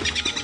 you